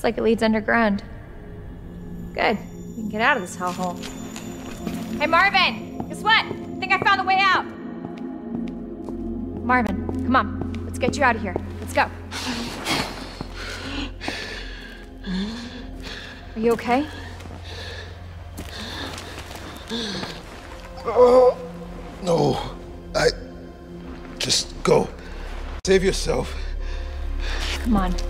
Looks like it leads underground. Good. We can get out of this hellhole. Hey, Marvin! Guess what? I think I found a way out! Marvin, come on. Let's get you out of here. Let's go. Are you okay? Oh, no. I. Just go. Save yourself. Come on.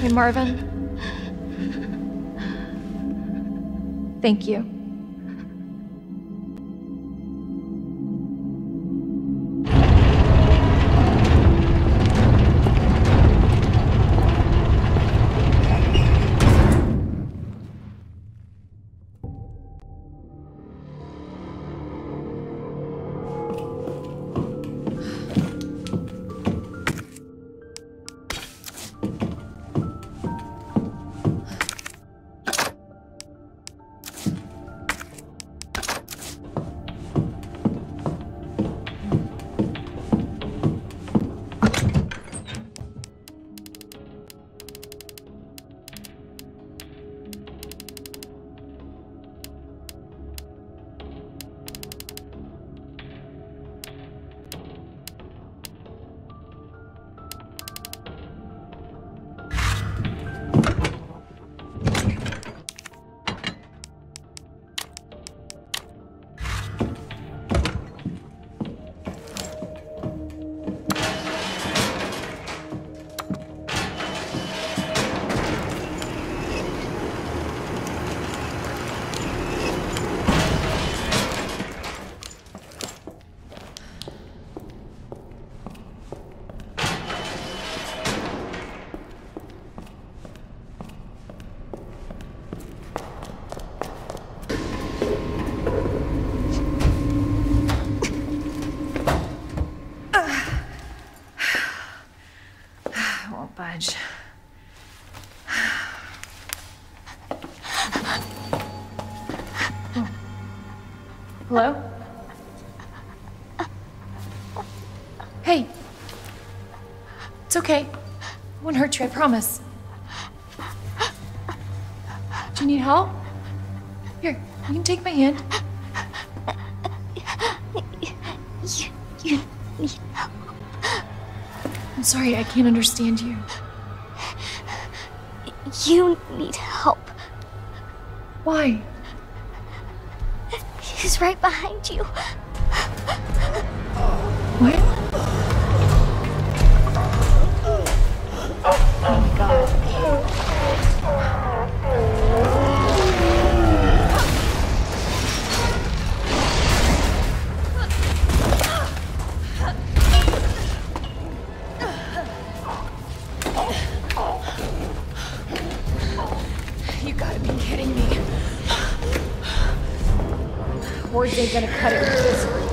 Hey, Marvin. Thank you. Hello? Hey. It's okay. I won't hurt you, I promise. Do you need help? Here, you can take my hand. You, you need help. I'm sorry, I can't understand you. You need help. Why? Right behind you. What? Oh my god. You gotta be kidding me. Words ain't gonna cut it with. This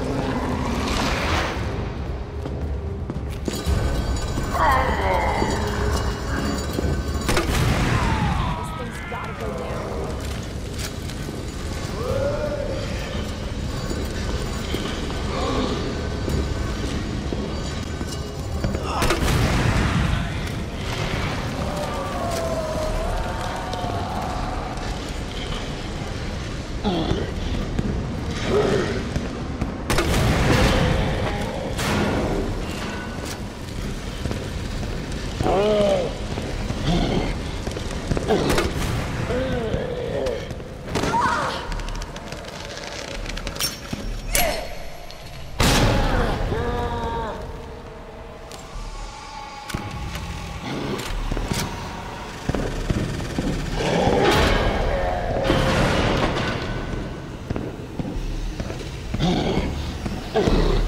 Oh.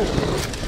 Oh.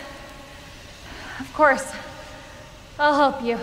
Of course. I'll help you.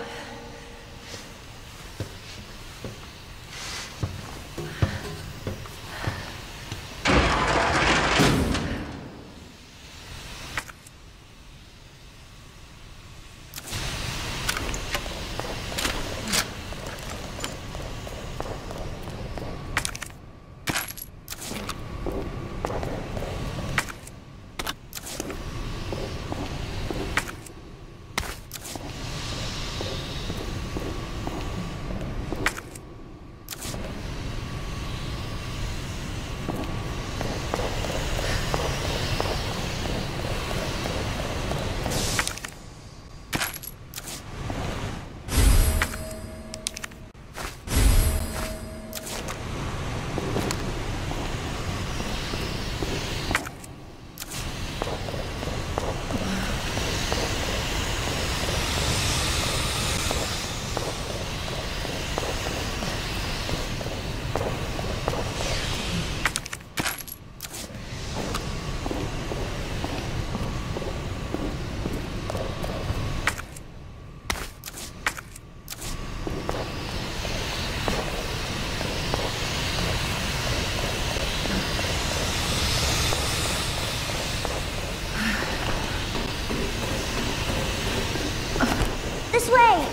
Way!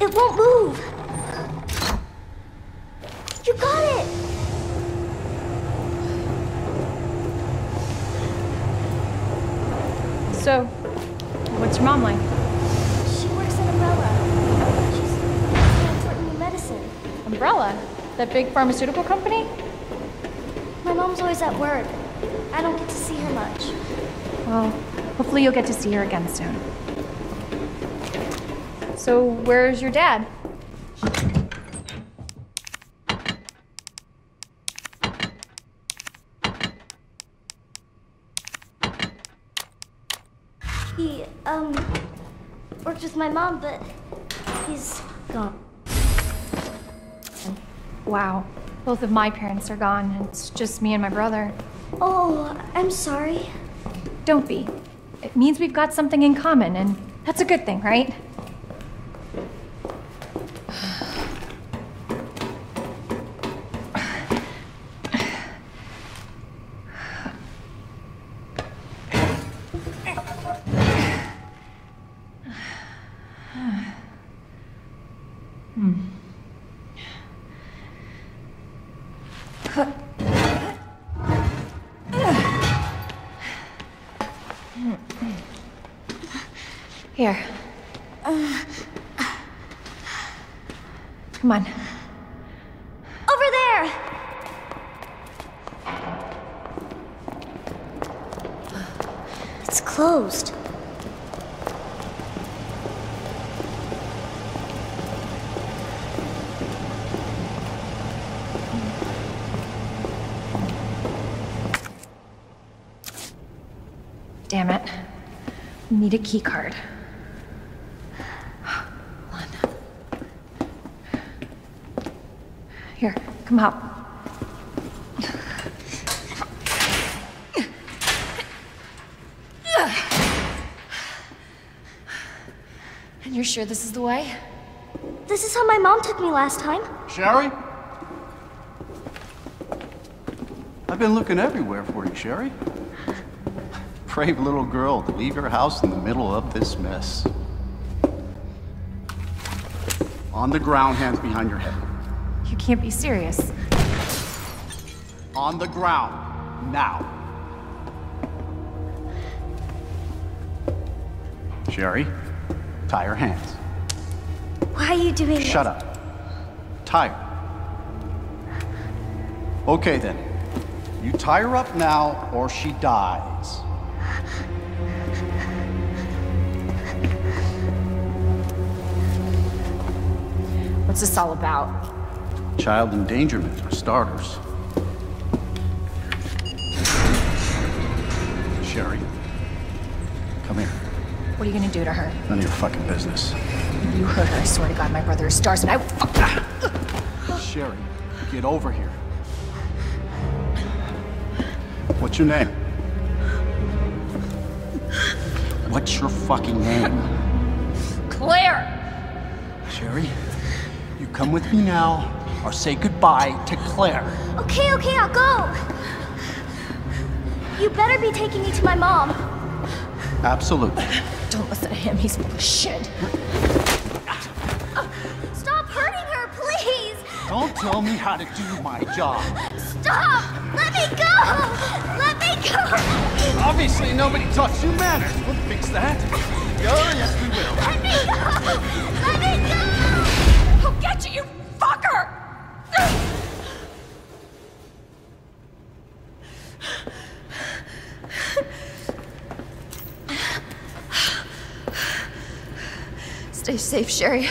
It won't move. You got it! So, what's your mom like? She works at Umbrella. She's transporting me medicine. Umbrella? That big pharmaceutical company? My mom's always at work. I don't get to see her much. Well, hopefully you'll get to see her again soon. So, where's your dad? He, um, worked with my mom, but he's gone. Wow. Both of my parents are gone. It's just me and my brother. Oh, I'm sorry. Don't be. It means we've got something in common, and that's a good thing, right? On. Over there! It's closed. Damn it. Need a key card. Hold on. Here, come help. And you're sure this is the way? This is how my mom took me last time. Sherry? I've been looking everywhere for you, Sherry. Brave little girl to leave your house in the middle of this mess. On the ground, hands behind your head. You can't be serious. On the ground, now. Sherry, tie your hands. Why are you doing this? Shut up. Tie her. Okay then. You tie her up now or she dies. What's this all about? Child endangerment for starters. Sherry, come here. What are you gonna do to her? None of your fucking business. You hurt her, I swear to God, my brother is S.T.A.R.S. and I will fuck Sherry, get over here. What's your name? What's your fucking name? Claire! Sherry, you come with me now or say goodbye to Claire. Okay, okay, I'll go. You better be taking me to my mom. Absolutely. Don't listen to him, he's full of shit. Stop hurting her, please. Don't tell me how to do my job. Stop. Let me go. Let me go. Obviously, nobody taught you manners. We'll fix that. Oh, yes, we will. Let me go. Let me go. I'll get you, you fucker! Stay safe, Sherry.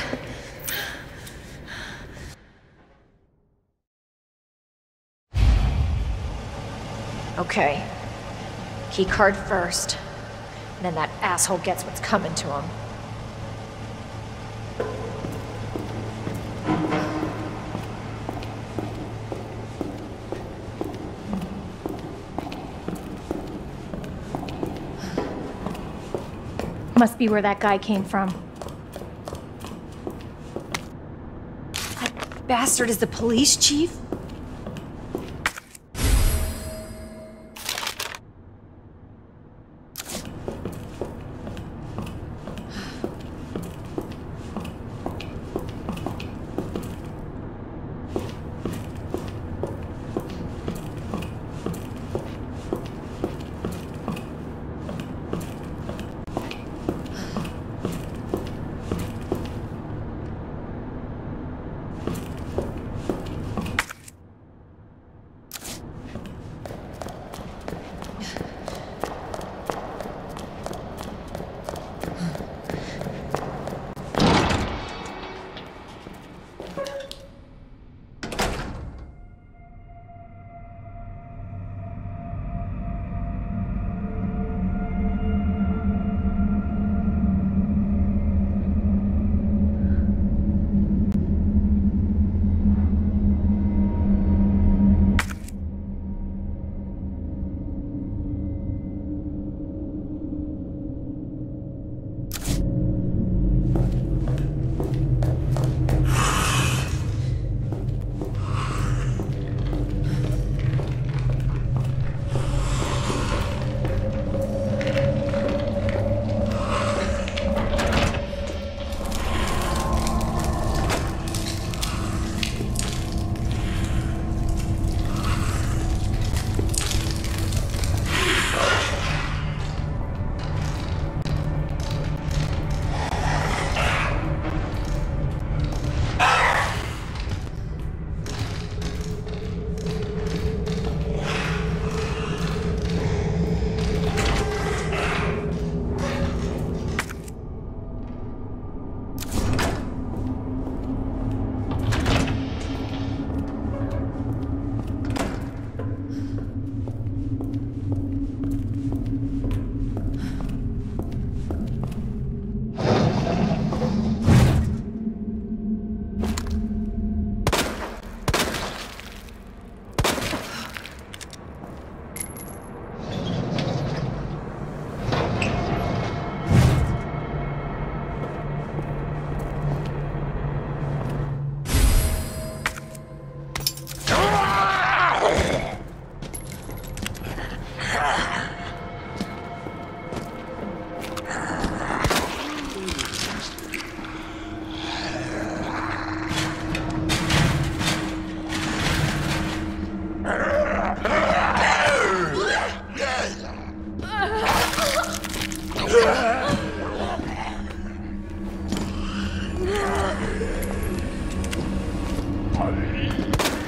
Okay. Key card first. And then that asshole gets what's coming to him. Must be where that guy came from. That bastard is the police chief? Yeah.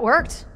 That worked.